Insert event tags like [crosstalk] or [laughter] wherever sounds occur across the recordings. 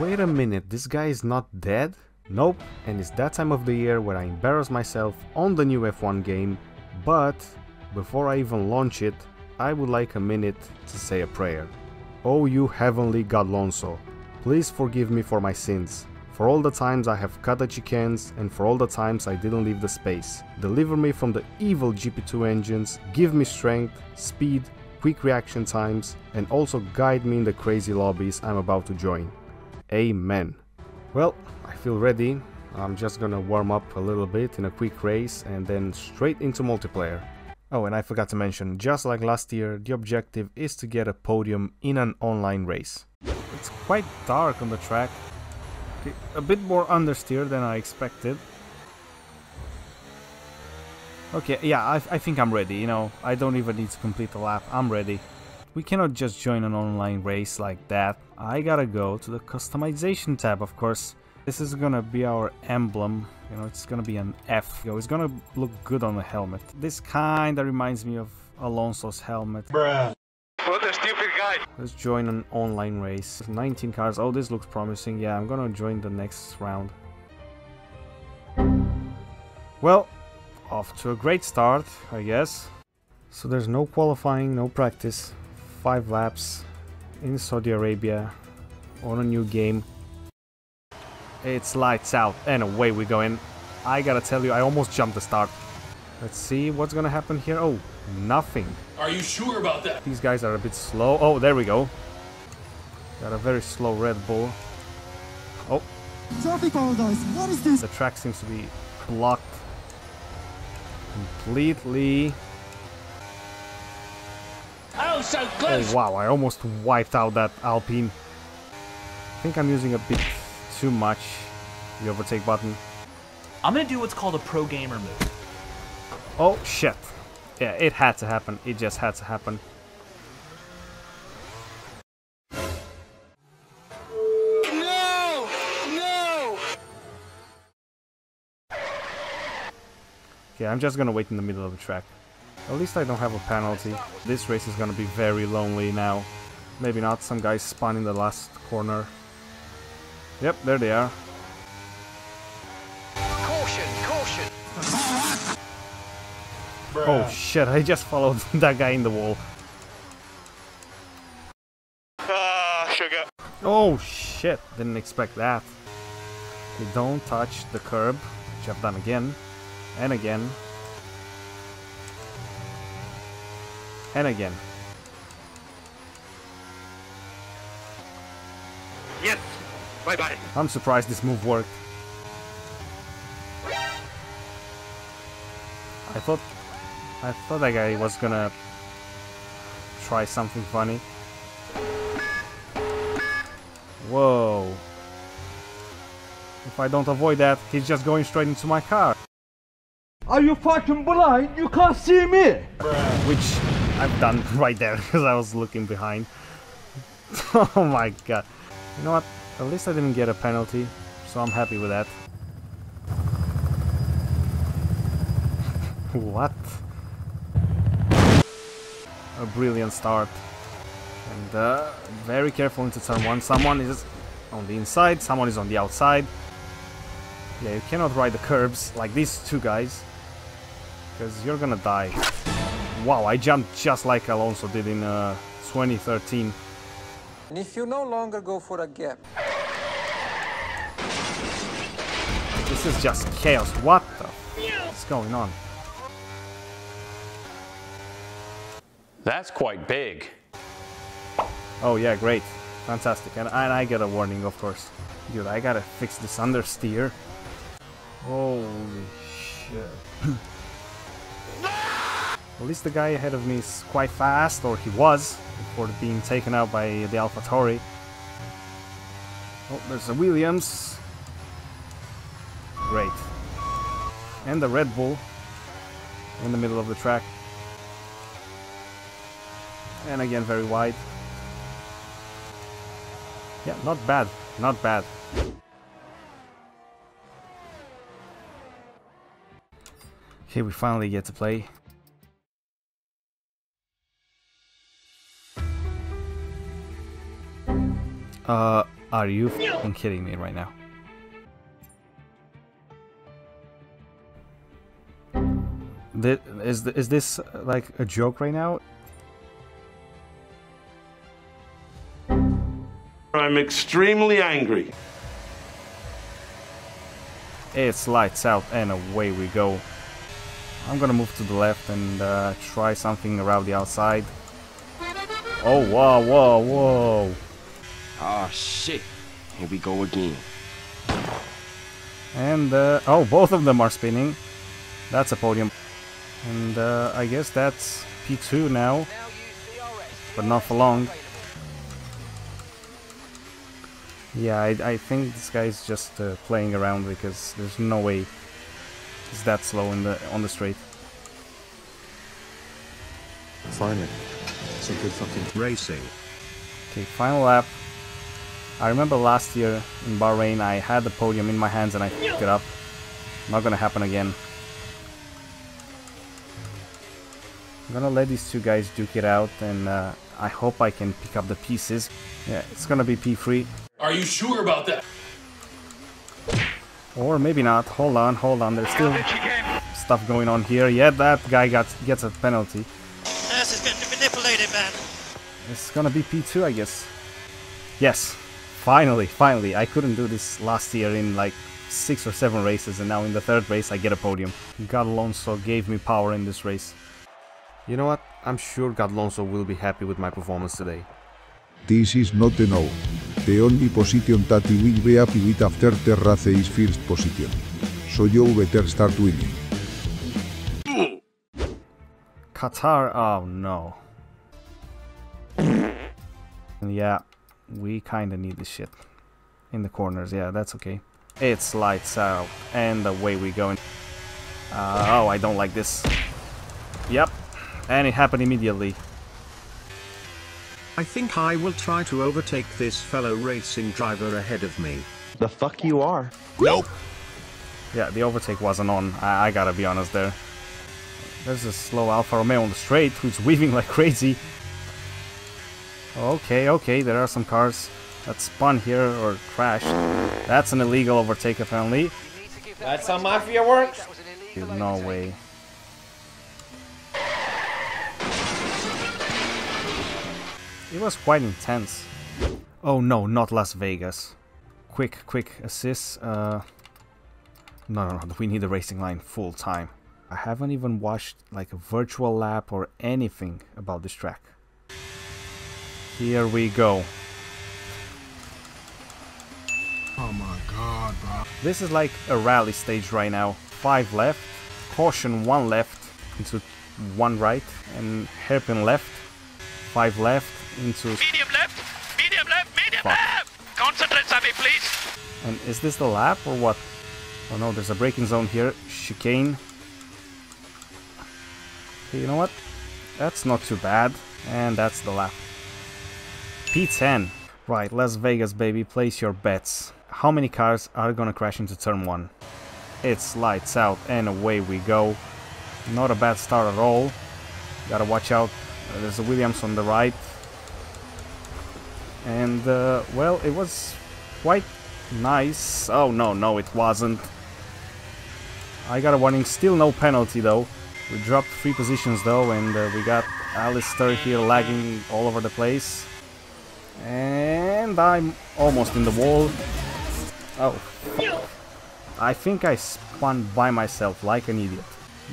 Wait a minute, this guy is not dead? Nope, and it's that time of the year where I embarrass myself on the new F1 game, but before I even launch it, I would like a minute to say a prayer. Oh you heavenly Godlonso, please forgive me for my sins, for all the times I have cut the chickens and for all the times I didn't leave the space. Deliver me from the evil GP2 engines, give me strength, speed, quick reaction times, and also guide me in the crazy lobbies I'm about to join. Amen. Well, I feel ready. I'm just gonna warm up a little bit in a quick race and then straight into multiplayer. Oh, and I forgot to mention, just like last year, the objective is to get a podium in an online race. It's quite dark on the track, a bit more understeer than I expected. Okay, yeah, I, I think I'm ready, you know, I don't even need to complete the lap, I'm ready. We cannot just join an online race like that. I gotta go to the customization tab, of course. This is gonna be our emblem. You know, it's gonna be an F. Yo, it's gonna look good on the helmet. This kinda reminds me of Alonso's helmet. Bruh. What a stupid guy. Let's join an online race. 19 cars. Oh, this looks promising. Yeah, I'm gonna join the next round. Well, off to a great start, I guess. So there's no qualifying, no practice five laps in Saudi Arabia on a new game. It's lights out and away we go in. I gotta tell you, I almost jumped the start. Let's see what's gonna happen here. Oh, nothing. Are you sure about that? These guys are a bit slow. Oh, there we go. Got a very slow Red Bull. Oh. Traffic paradise, what is this? The track seems to be blocked completely. Oh, so oh, close! Oh wow, I almost wiped out that Alpine. I think I'm using a bit too much the overtake button. I'm gonna do what's called a pro gamer move. Oh shit. Yeah, it had to happen. It just had to happen. No! No! Okay, I'm just gonna wait in the middle of the track. At least I don't have a penalty. This race is gonna be very lonely now. Maybe not, some guys spawn in the last corner. Yep, there they are. Caution, caution! Oh shit, I just followed [laughs] that guy in the wall. Ah, sugar. Oh shit, didn't expect that. Okay, don't touch the curb, which I've done again, and again, and again. Yes! Bye bye. I'm surprised this move worked. I thought I thought that guy was gonna try something funny. Whoa. If I don't avoid that, he's just going straight into my car. Are you fucking blind? You can't see me! Which I've done [laughs] right there because I was looking behind. [laughs] oh my god. You know what? At least I didn't get a penalty, so I'm happy with that. [laughs] what? A brilliant start. And uh, very careful into turn one. Someone is on the inside, someone is on the outside. Yeah, you cannot ride the curbs like these two guys. Because you're gonna die. Wow, I jumped just like Alonso did in uh, 2013. And if you no longer go for a gap, This is just chaos. What the what's going on? That's quite big. Oh yeah, great. Fantastic. And, and I get a warning, of course. Dude, I gotta fix this understeer. Holy shit. [clears throat] At least the guy ahead of me is quite fast, or he was, before being taken out by the AlphaTauri. Oh, there's a Williams. Great. And the Red Bull in the middle of the track. And again, very wide. Yeah, not bad. Not bad. Okay, we finally get to play. Uh, Are you f***ing kidding me right now? Is, is this uh, like a joke right now? I'm extremely angry. It's lights out and away we go. I'm gonna move to the left and uh, try something around the outside. Oh, whoa, whoa, whoa. Ah, shit. Here we go again. And, uh, oh, both of them are spinning. That's a podium. And uh, I guess that's P2 now, but not for long. Yeah, I, I think this guy's just uh, playing around because there's no way he's that slow in the on the straight. Finally, some good fucking racing. Okay, final lap. I remember last year in Bahrain I had the podium in my hands and I picked it up. Not gonna happen again. I'm gonna let these two guys duke it out and uh, I hope I can pick up the pieces. Yeah, it's gonna be P3. Are you sure about that? Or maybe not. Hold on, hold on. There's still stuff going on here. Yeah, that guy got gets a penalty. This is going to be manipulated, man. It's gonna be P2, I guess. Yes, finally, finally. I couldn't do this last year in like six or seven races, and now in the third race I get a podium. God Alonso gave me power in this race. You know what? I'm sure God Alonso will be happy with my performance today. This is not a no. The only position that he will be happy with after the race is first position. So you better start winning. Qatar, oh no. [laughs] yeah, we kinda need this shit. In the corners, yeah, that's okay. It's lights out, and away we go. Uh, oh, I don't like this. Yep, and it happened immediately. I think I will try to overtake this fellow racing driver ahead of me. The fuck you are? Nope. Yeah, the overtake wasn't on, I, I gotta be honest there. There's a slow Alfa Romeo on the straight who's weaving like crazy. Okay, okay, there are some cars that spun here or crashed. That's an illegal overtake apparently. That's how Mafia works. No way. It was quite intense. Oh no, not Las Vegas. Quick, quick assist. Uh, no, no, no, we need the racing line full time. I haven't even watched like a virtual lap or anything about this track. Here we go. Oh my god, bro. This is like a rally stage right now. Five left, caution one left into one right, and hairpin left. Five left into. Medium left, medium left, medium Fuck. left. Concentrate, Sammy, please. And is this the lap or what? Oh no, there's a braking zone here. Chicane. Okay, you know what? That's not too bad. And that's the lap. P10. Right, Las Vegas, baby. Place your bets. How many cars are gonna crash into turn 1? It's lights out and away we go. Not a bad start at all. Gotta watch out. There's a Williams on the right. And, uh, well, it was quite nice. Oh, no, no, it wasn't. I got a warning. Still no penalty, though. We dropped three positions, though, and uh, we got Alistair here lagging all over the place. And I'm almost in the wall. Oh. I think I spun by myself like an idiot.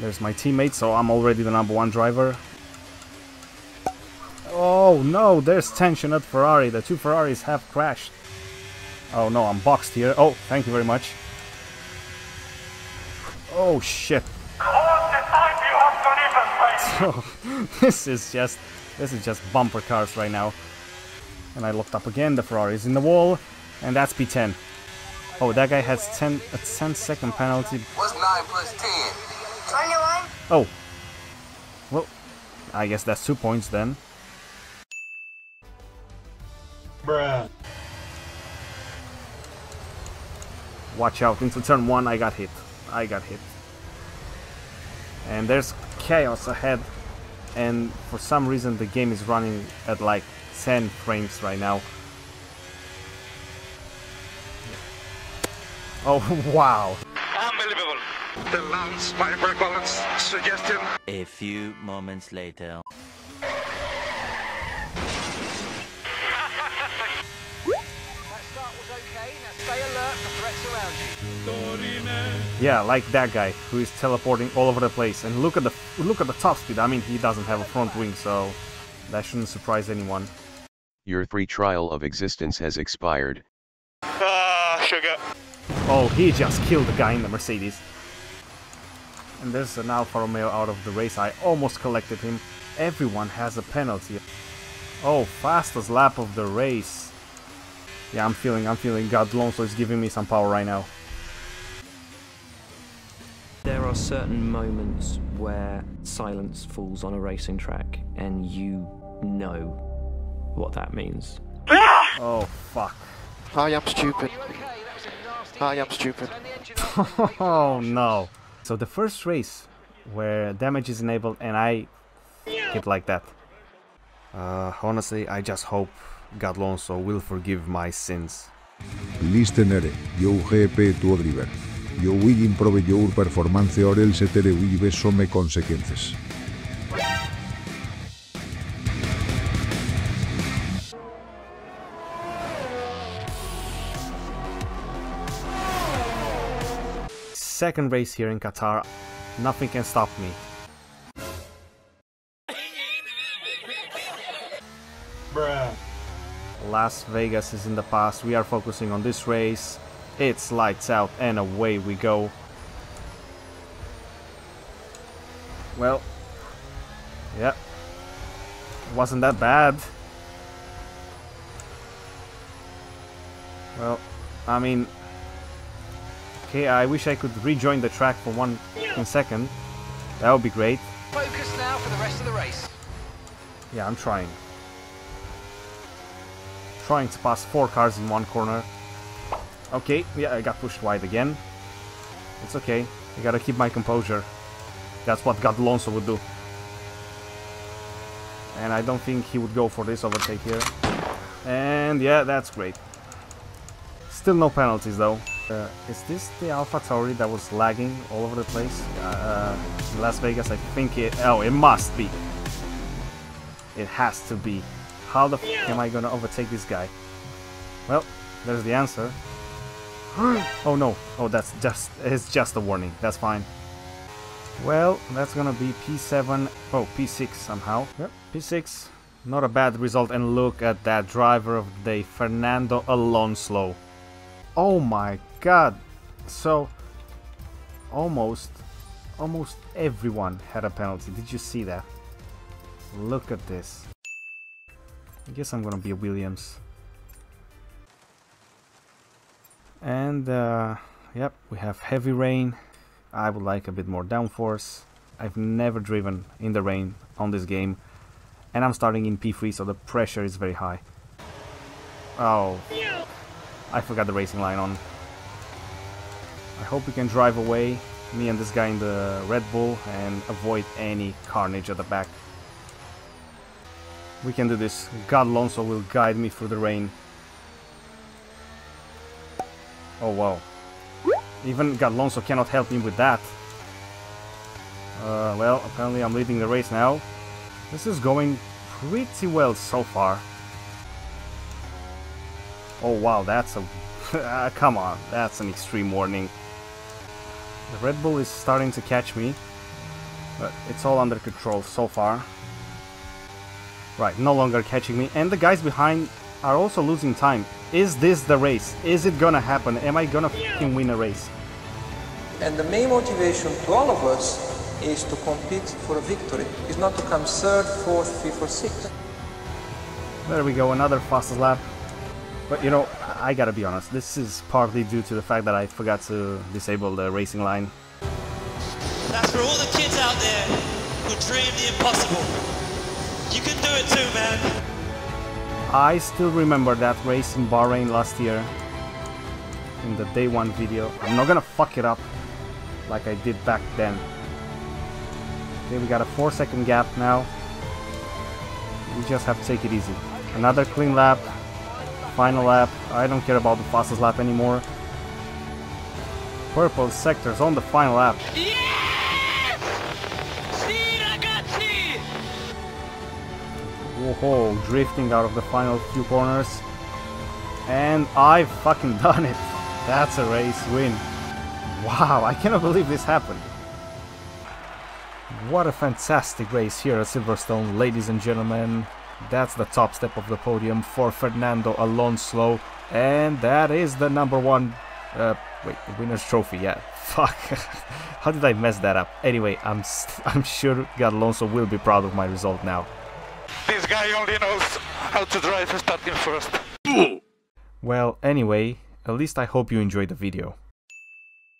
There's my teammate, so I'm already the number one driver. Oh no, there's tension at Ferrari. The two Ferraris have crashed. Oh no, I'm boxed here. Oh, thank you very much. Oh shit. [laughs] this is just this is just bumper cars right now. And I looked up again, the Ferrari is in the wall, and that's P10. Oh, that guy has 10 a 10 second penalty. What's 9 plus 10? 21. Oh. Well, I guess that's two points then. Bruh. Watch out, into turn one I got hit. I got hit. And there's chaos ahead. And for some reason the game is running at like 10 frames right now. Oh, [laughs] wow. Unbelievable. The Lance Hyperbalance suggestion. A few moments later. Yeah, like that guy who is teleporting all over the place. And look at the look at the top speed. I mean, he doesn't have a front wing, so that shouldn't surprise anyone. Your free trial of existence has expired. Ah, sugar. Oh, he just killed the guy in the Mercedes. And there's an Alfa Romeo out of the race. I almost collected him. Everyone has a penalty. Oh, fastest lap of the race. Yeah, I'm feeling, I'm feeling God Alonso is giving me some power right now. There are certain moments where silence falls on a racing track and you know what that means. Oh, fuck. I'm stupid. Hi, I'm stupid. [laughs] oh no. So the first race where damage is enabled and I hit like that. Uh, honestly, I just hope God Alonso will forgive my sins. Listenere, yo GP2 driver. Yo will improve your performance or else there will be some consequences. Second race here in Qatar, nothing can stop me. Bruh. Las Vegas is in the past, we are focusing on this race. It's lights out and away we go. Well, yeah, wasn't that bad. Well, I mean, okay, I wish I could rejoin the track for one second. That would be great. Focus now for the rest of the race. Yeah, I'm trying. Trying to pass four cars in one corner. Okay, yeah, I got pushed wide again. It's okay. I gotta keep my composure. That's what God Alonso would do. And I don't think he would go for this overtake here. And yeah, that's great. Still no penalties though. Uh, is this the Alpha Tauri that was lagging all over the place? Uh, in Las Vegas, I think it... Oh, it must be. It has to be. How the f am I gonna overtake this guy? Well, there's the answer. [gasps] oh no. Oh, that's just... It's just a warning. That's fine. Well, that's gonna be P7... Oh, P6 somehow. Yep, P6. Not a bad result. And look at that driver of the day, Fernando Alonso. Oh my god. So, almost... Almost everyone had a penalty. Did you see that? Look at this. I guess I'm gonna be a Williams. And, uh, yep, we have heavy rain. I would like a bit more downforce. I've never driven in the rain on this game. And I'm starting in P3, so the pressure is very high. Oh, I forgot the racing line on. I hope we can drive away, me and this guy in the Red Bull, and avoid any carnage at the back. We can do this. God Alonso will guide me through the rain. Oh wow. Even God Alonso cannot help me with that. Uh, well, apparently I'm leading the race now. This is going pretty well so far. Oh wow, that's a... uh, [laughs] come on, that's an extreme warning. The Red Bull is starting to catch me. But it's all under control so far. Right, no longer catching me. And the guys behind are also losing time. Is this the race? Is it gonna happen? Am I gonna fucking win a race? And the main motivation to all of us is to compete for a victory. It's not to come third, fourth, fifth, or sixth. There we go, another fastest lap. But you know, I gotta be honest, this is partly due to the fact that I forgot to disable the racing line. That's for all the kids out there who dream the impossible. You can do it too, man. I still remember that race in Bahrain last year. In the day one video. I'm not gonna fuck it up like I did back then. Okay, we got a 4 second gap now. We just have to take it easy. Another clean lap. Final lap. I don't care about the fastest lap anymore. purple sectors on the final lap. Yes! Whoa, drifting out of the final few corners. And I've fucking [laughs] done it. That's a race win. Wow, I cannot believe this happened. What a fantastic race here at Silverstone, ladies and gentlemen. That's the top step of the podium for Fernando Alonso. And that is the number one... Uh, wait, the winner's trophy, yeah. [laughs] Fuck. [laughs] How did I mess that up? Anyway, I'm, [laughs] I'm sure God Alonso will be proud of my result now. This guy only knows how to drive starting first. Well, anyway, at least I hope you enjoyed the video.